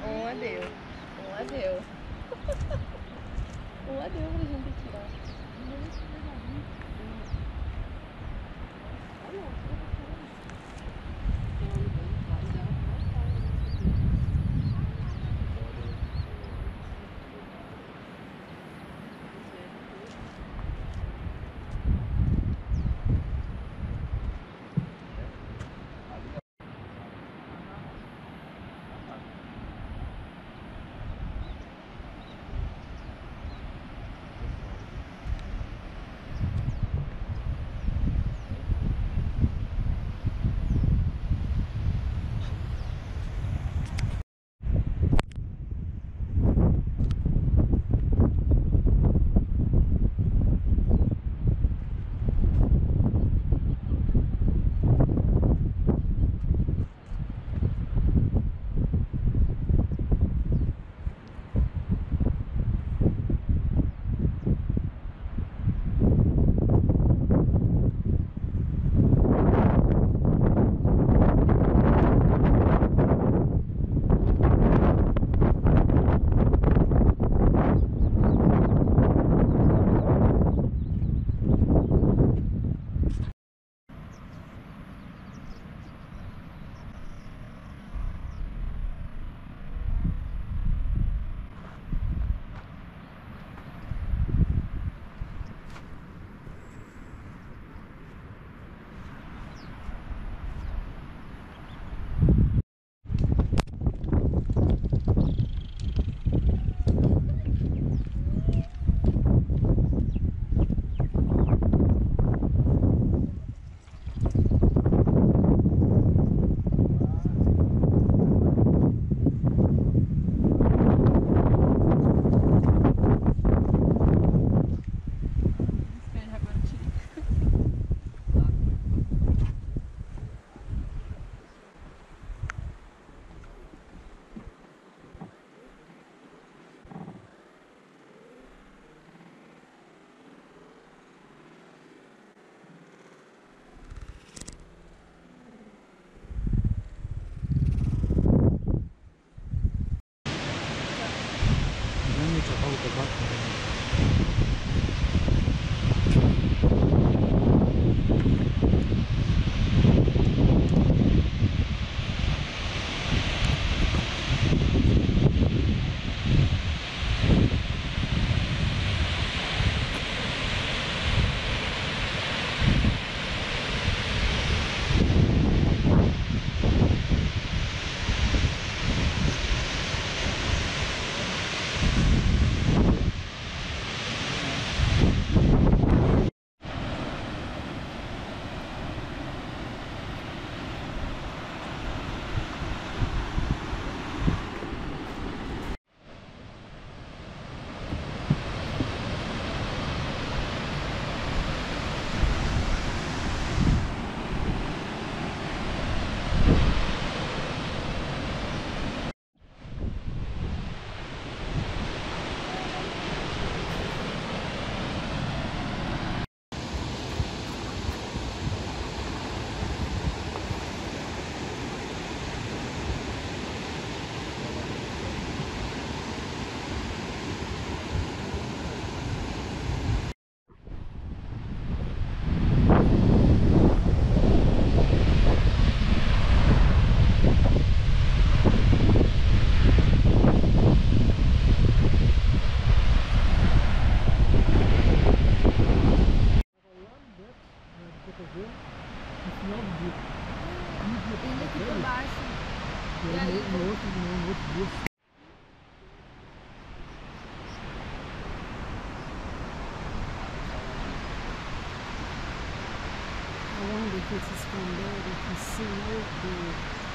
Um adeus. Deus. Jokowi.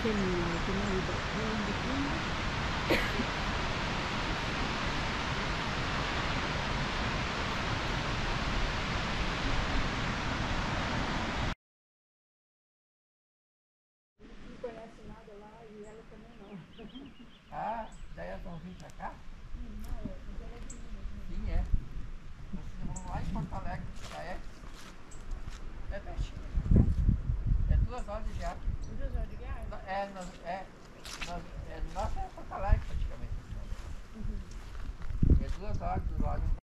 كان كنا يبقى já. É, nós, é, nós, é nossa é Porto Alegre praticamente. Uhum. É duas horas, duas horas.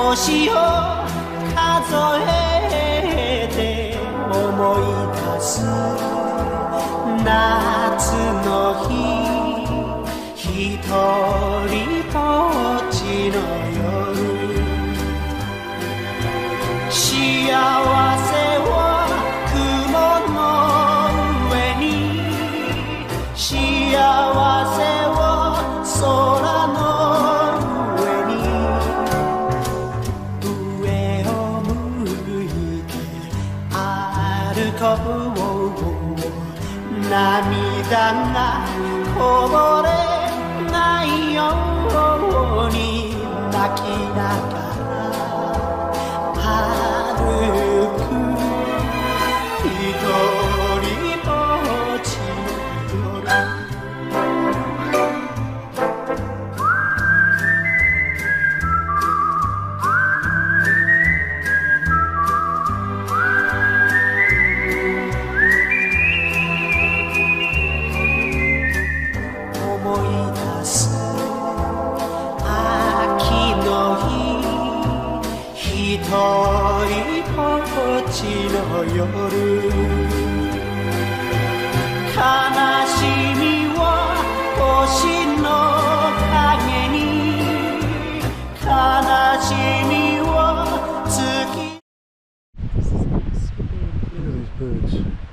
星を数えて思い出す夏の日一人涙がこぼれないように泣きながら歩く人 Look at these birds.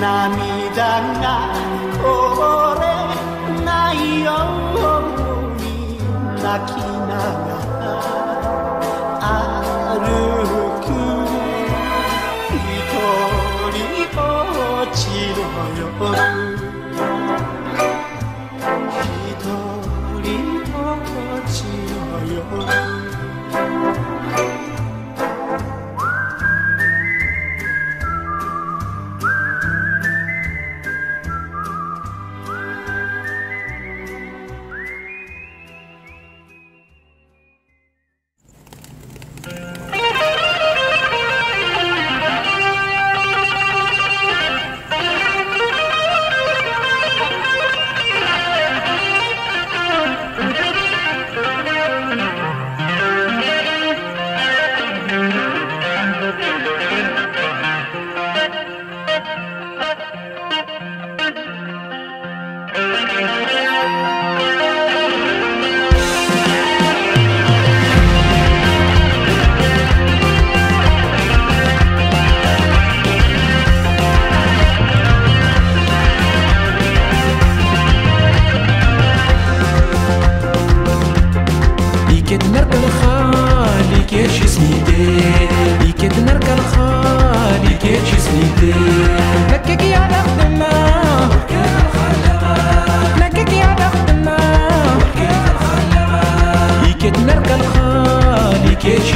涙がこぼれないように泣きながら歩く。一人ぼっちの夜。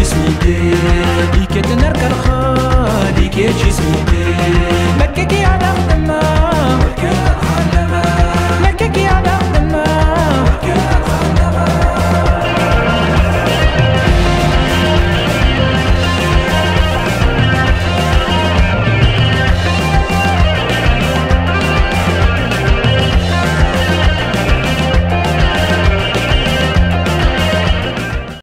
جسمي ديك تنرك الخالي كي جسمي ديك مكة كي على خدمه